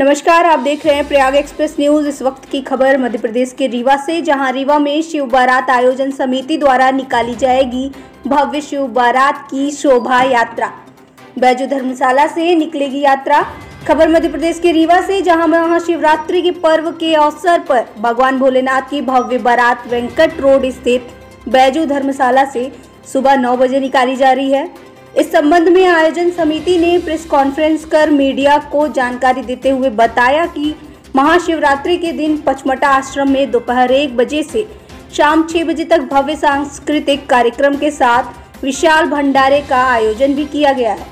नमस्कार, आप देख रहे हैं प्रयाग एक्सप्रेस न्यूज़। इस वक्त की खबर मध्य प्रदेश के रीवा से, जहाँ रीवा में शिव बारात आयोजन समिति द्वारा निकाली जाएगी भव्य शिव बारात की शोभा यात्रा। बैजू धर्मशाला से निकलेगी यात्रा। खबर मध्य प्रदेश के रीवा से, जहाँ महाशिवरात्रि के पर्व के अवसर पर भगवान भोलेनाथ की भव्य बारात वेंकट रोड स्थित बैजू धर्मशाला से सुबह नौ बजे निकाली जा रही है। इस संबंध में आयोजन समिति ने प्रेस कॉन्फ्रेंस कर मीडिया को जानकारी देते हुए बताया कि महाशिवरात्रि के दिन पचमटा आश्रम में दोपहर एक बजे से शाम छह बजे तक भव्य सांस्कृतिक कार्यक्रम के साथ विशाल भंडारे का आयोजन भी किया गया है।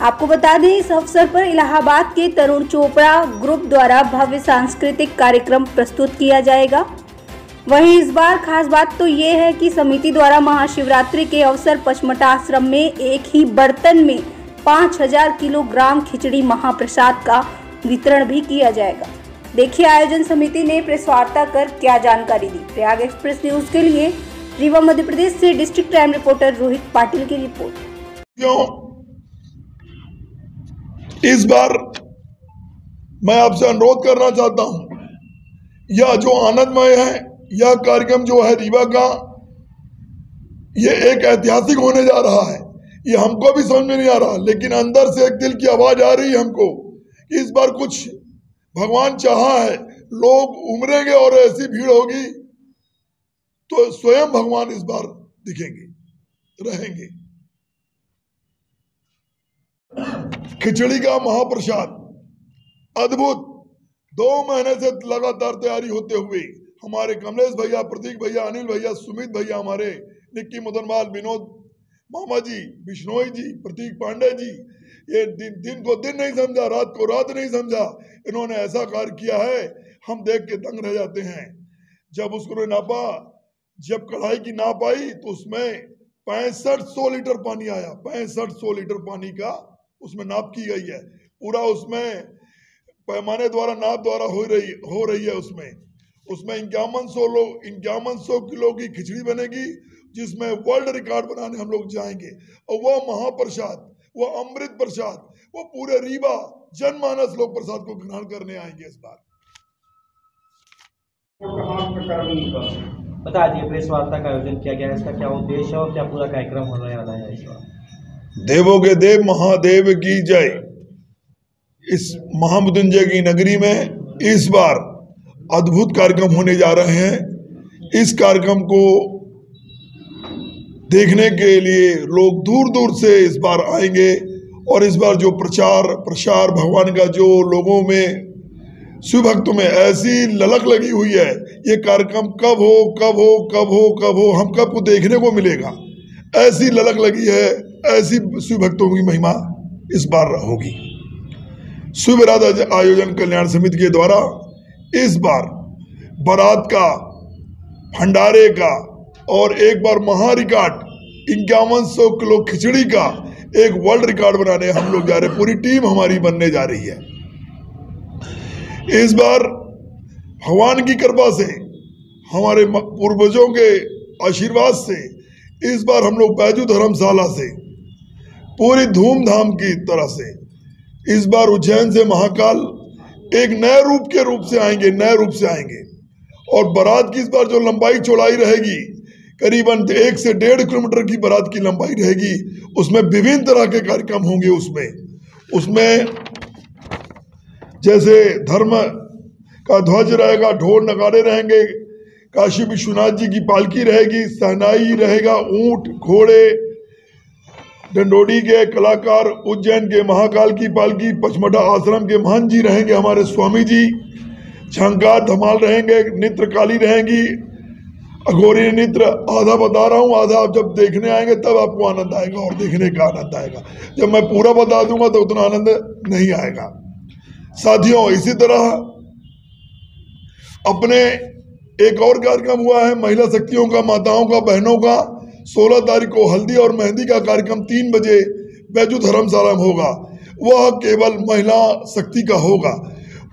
आपको बता दें, इस अवसर पर इलाहाबाद के तरुण चोपड़ा ग्रुप द्वारा भव्य सांस्कृतिक कार्यक्रम प्रस्तुत किया जाएगा। वहीं इस बार खास बात तो ये है कि समिति द्वारा महाशिवरात्रि के अवसर पचमटा आश्रम में एक ही बर्तन में 5000 किलोग्राम खिचड़ी महाप्रसाद का वितरण भी किया जाएगा। देखिए, आयोजन समिति ने प्रेस वार्ता कर क्या जानकारी दी। प्रयाग एक्सप्रेस न्यूज़ के लिए रीवा, मध्य प्रदेश से district time reporter Rohit Patil की रिपोर्ट। इस बार मैं आपसे अनुरोध करना चाहता हूँ यह जो आनंदमय है यह कार्यक्रम जो है रीवा का, ये एक ऐतिहासिक होने जा रहा है। ये हमको भी समझ में नहीं आ रहा, लेकिन अंदर से एक दिल की आवाज़ आ रही है हमको कि इस बार कुछ भगवान चाहा है, लोग उमरेंगे और ऐसी भीड़ होगी तो स्वयं भगवान इस बार दिखेंगे, रहेंगे। खिचड़ी का महाप्रसाद, अद्भुत। दो महीने से लगातार तैयारी होते हुए हमारे कमलेश भैया, प्रतीक भैया, अनिल भैया, सुमित भैया हमारे, निक्की मदनवाल, विनोद मामा जी, बिश्नोई जी, प्रतीक पांडे जी, ये दिन दिन को दिन नहीं समझा, रात को रात नहीं समझा, इन्होंने ऐसा कार्य किया है, हम देख के दंग रह जाते हैं। जब उसको नापा, जब कढ़ाई की नाप आई तो उसमें पैंसठ सौ लीटर पानी आया, पैंसठ सौ लीटर पानी का उसमें नाप की गई है। पूरा उसमें पैमाने द्वारा, नाप द्वारा हो रही हो रही है उसमें। उसमें इक्यावन सौ लोग इक्यावन सौ किलो की खिचड़ी बनेगी जिसमें वर्ल्ड रिकॉर्ड बनाने हम लोग जाएँगे। और वह महाप्रसाद वह अमृत प्रसाद वो पूरे रीवा जनमानस लोग प्रसाद को ग्रहण करने आएँगे इस बार। बता दिए प्रेस वार्ता का आयोजन किया गया है। इसका क्या उद्देश्य है और क्या पूरा कार्यक्रम होने वाला है इस बार? देवों के देव महादेव की जय। इस महामृत्युंजय की नगरी में इस बार अद्भुत कार्यक्रम होने जा रहे हैं। इस कार्यक्रम को देखने के लिए लोग दूर दूर से इस बार आएँगे और इस बार जो प्रचार, प्रसार भगवान का जो लोगों में शिव भक्तों में ऐसी ललक लगी हुई है, ये कार्यक्रम कब हो कब हो कब हो कब हो, हम कब को देखने को मिलेगा? ऐसी ललक लगी है, ऐसी शिव भक्तों की महिमा इस बार होगी। शिव आयोजन कल्याण समिति के द्वारा इस बार बारात का, भंडारे का और एक बार महा रिकॉर्ड इक्यावन सौ किलो खिचड़ी का एक वर्ल्ड रिकॉर्ड बनाने हम लोग जा रहे हैं। पूरी टीम हमारी बनने जा रही है। इस बार भगवान की कृपा से, हमारे पूर्वजों के आशीर्वाद से, इस बार हम लोग बैजू धर्मशाला से, पूरी धूमधाम की तरह से, इस बार उज्जैन से महाकाल एक नए रूप के रूप से आएँगे, नए रूप से आएँगे। और बारात की इस बार जो लंबाई चौड़ाई रहेगी, करीबन एक से डेढ़ किलोमीटर की बारात की लंबाई रहेगी, उसमें विभिन्न तरह के कार्यक्रम होंगे उसमें। उसमें जैसे धर्म का ध्वज रहेगा, ढोल नगाड़े रहेंगे, काशी विश्वनाथ जी की पालकी रहेगी सहनाई रहेगा, ऊँट, घोड़े डंडोडी के कलाकार उज्जैन के महाकाल की पालकी, पचमढ़ा आश्रम के महन जी रहेंगे हमारे स्वामी जी। झंकार धमाल रहेंगे, नित्र काली रहेंगी। अघोरी नित्र आधा बता रहा हूँ, आधा आप जब देखने आएँगे तब आपको आनंद आएगा और देखने का आनंद आएगा। जब मैं पूरा बता दूँगा तो उतना आनंद नहीं आएगा। साथियों, इसी तरह अपने एक और कार्यक्रम हुआ है, महिला शक्तियों का, माताओं का, बहनों का। सोलह तारीख को हल्दी और मेहंदी का कार्यक्रम तीन बजे बैजू धर्मशाला में होगा। वह केवल महिला शक्ति का होगा।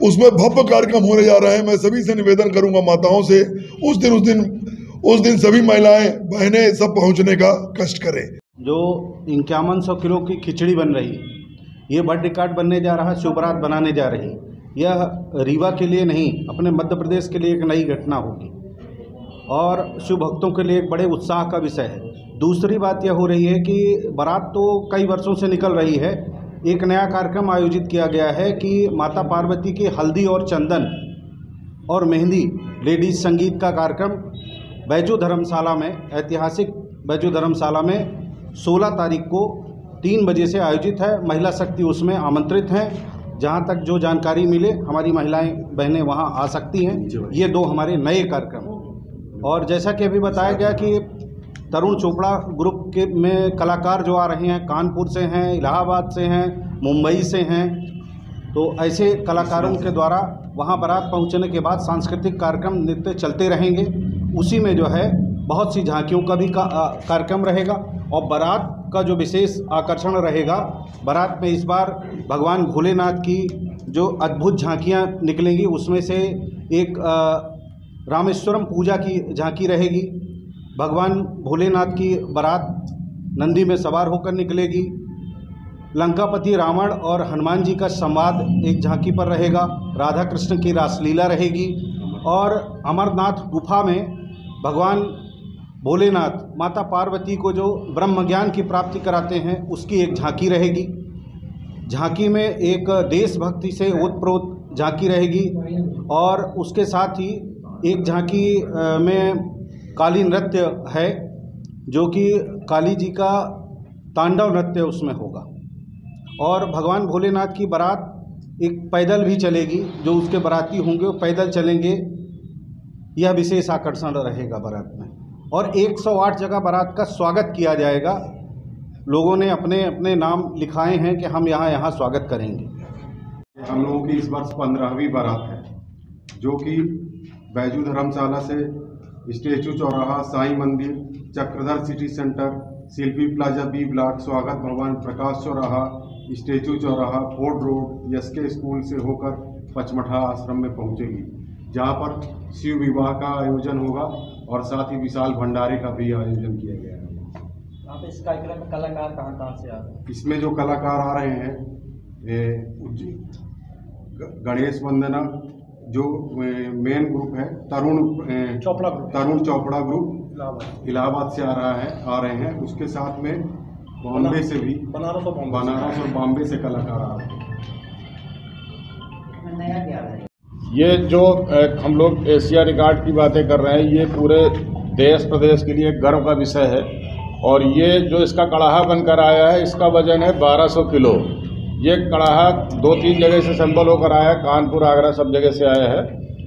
उसमें भव्य कार्यक्रम होने जा रहे हैं। मैं सभी से निवेदन करूँगा माताओं से, उस दिन उस दिन उस दिन सभी महिलाएँ, बहनें सब पहुँचने का कष्ट करें। जो इक्यावन सौ किलो की खिचड़ी बन रही, ये वर्ल्ड रिकॉर्ड बनने जा रहा है बनाने जा रही, यह रीवा के लिए नहीं, अपने मध्य प्रदेश के लिए एक नई घटना होगी। और शिव भक्तों के लिए एक बड़े उत्साह का विषय है। दूसरी बात यह हो रही है कि बारात तो कई वर्षों से निकल रही है। एक नया कार्यक्रम आयोजित किया गया है कि माता पार्वती की हल्दी और चंदन और मेहंदी लेडीज़ संगीत का कार्यक्रम बैजू धर्मशाला में ऐतिहासिक बैजू धर्मशाला में 16 तारीख को तीन बजे से आयोजित है। महिला शक्ति उसमें आमंत्रित हैं। जहाँ तक जो जानकारी मिले हमारी महिलाएँ बहनें वहाँ आ सकती हैं। ये दो हमारे नए कार्यक्रम और जैसा कि अभी बताया गया कि तरुण चोपड़ा ग्रुप के में कलाकार जो आ रहे हैं कानपुर से हैं इलाहाबाद से हैं मुंबई से हैं तो ऐसे कलाकारों के द्वारा वहाँ बारात पहुँचने के बाद सांस्कृतिक कार्यक्रम नृत्य चलते रहेंगे। उसी में जो है बहुत सी झांकियों का भी का, कार्यक्रम रहेगा और बारात का जो विशेष आकर्षण रहेगा बारात में इस बार भगवान भोलेनाथ की जो अद्भुत झांकियाँ निकलेंगी उसमें से एक आ, रामेश्वरम पूजा की झांकी रहेगी। भगवान भोलेनाथ की बारात नंदी में सवार होकर निकलेगी। लंकापति रावण और हनुमान जी का संवाद एक झांकी पर रहेगा। राधा कृष्ण की रासलीला रहेगी और अमरनाथ गुफा में भगवान भोलेनाथ, माता पार्वती को जो ब्रह्म ज्ञान की प्राप्ति कराते हैं, उसकी एक झांकी रहेगी। झांकी में एक देशभक्ति से ओतप्रोत झांकी रहेगी और उसके साथ ही एक झांकी में काली नृत्य है, जो कि काली जी का तांडव नृत्य उसमें होगा। और भगवान भोलेनाथ की बारात एक पैदल भी चलेगी, जो उसके बाराती होंगे, वो पैदल चलेंगे। यह विशेष आकर्षण रहेगा बारात में। और 108 जगह बारात का स्वागत किया जाएगा। लोगों ने अपने अपने नाम लिखाए हैं कि हम यहाँ यहाँ स्वागत करेंगे। हम लोगों की इस वर्ष पंद्रहवीं बारात है, जो कि बैजू धर्मशाला से स्टेचू चौराहा साई मंदिर Chakradhar city centre Shilpi plaza B block Swagat Bhawan Prakash चौराहा स्टेचू चौराहा Ford road S K school से होकर पचमठा आश्रम में पहुंचेगी जहाँ पर शिव विवाह का आयोजन होगा और साथ ही विशाल भंडारे का भी आयोजन किया गया है। इस कार्यक्रम में कलाकार कहाँ कहाँ से आ रहे हैं? इसमें जो कलाकार आ रहे हैं गणेश वंदना जो मेन ग्रुप है तरुण चोपड़ा ग्रुप तरुण चोपड़ा ग्रुप इलाहाबाद। से आ रहा है आ रहे हैं। उसके साथ में बॉम्बे से भी बनारस और बनारस और बॉम्बे से कलाकार आ रहे हैं। है? ये जो हम लोग एशिया रिकॉर्ड की बातें कर रहे हैं ये पूरे देश प्रदेश के लिए गर्व का विषय है। और ये जो इसका कड़ाहा बनकर आया है इसका वज़न है 1200 किलो। ये कड़ाहा दो तीन जगह से सैंपल होकर आया है, कानपुर, आगरा सब जगह से आया है।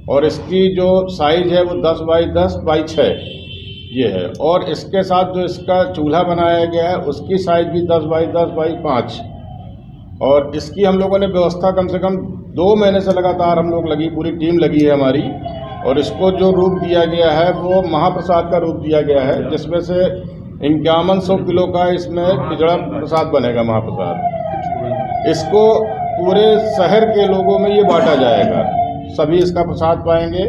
और इसकी जो साइज़ है वो 10 बाई 10 बाई 6 ये है। और इसके साथ जो इसका चूल्हा बनाया गया है, उसकी साइज़ भी 10 बाई 10 बाई 5 और इसकी हम लोगों ने व्यवस्था कम से कम दो महीने से लगातार हम लोग लगी, पूरी टीम लगी है हमारी। और इसको जो रूप दिया गया है, वो महाप्रसाद का रूप दिया गया है, जिसमें से इक्यावन सौ किलो का इसमें पिछड़ा प्रसाद बनेगा महाप्रसाद। इसको पूरे शहर के लोगों में ये बांटा जाएगा। सभी इसका प्रसाद पाएँगे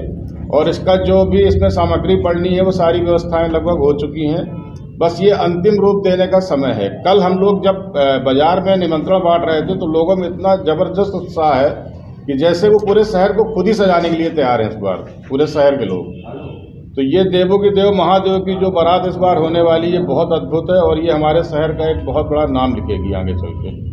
और इसका जो भी इसमें सामग्री पड़नी है, वो सारी व्यवस्थाएँ लगभग हो चुकी हैं। बस ये अंतिम रूप देने का समय है। कल हम लोग जब बाज़ार में निमंत्रण बांट रहे थे तो लोगों में इतना ज़बरदस्त उत्साह है कि जैसे वो पूरे शहर को खुद ही सजाने के लिए तैयार हैं इस बार, पूरे शहर के लोग। तो ये देवों की देव, महादेव की जो बारात इस बार होने वाली, ये बहुत अद्भुत है और ये हमारे शहर का एक बहुत बड़ा नाम लिखेगी आगे चल के।